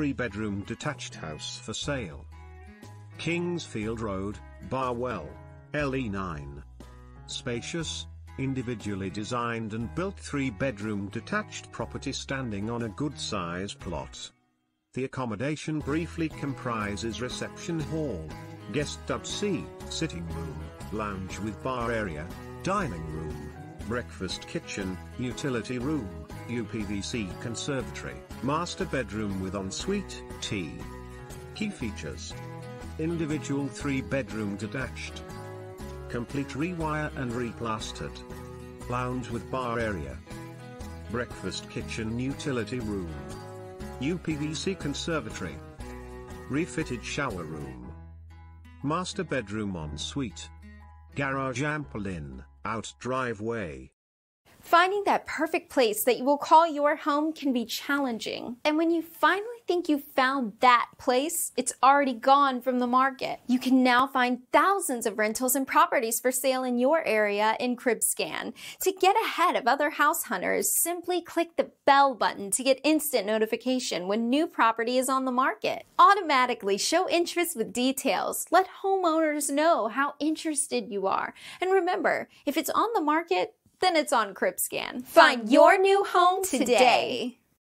three bedroom detached house for sale. Kingsfield Road, Barwell, LE9. Spacious, individually designed and built three bedroom detached property standing on a good size plot. The accommodation briefly comprises reception hall, guest WC, sitting room, lounge with bar area, dining room, breakfast kitchen, utility room, UPVC conservatory, master bedroom with ensuite, tea. Key features. Individual 3-bedroom detached. Complete rewire and replastered. Lounge with bar area. Breakfast kitchen utility room. UPVC conservatory. Refitted shower room. Master bedroom ensuite. Garage ample in, out driveway. Finding that perfect place that you will call your home can be challenging. And when you finally think you found that place, it's already gone from the market. You can now find thousands of rentals and properties for sale in your area in CribScan. To get ahead of other house hunters, simply click the bell button to get instant notification when new property is on the market. Automatically show interest with details. Let homeowners know how interested you are. And remember, if it's on the market, then it's on CribScan. Find your new home today.